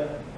Yeah.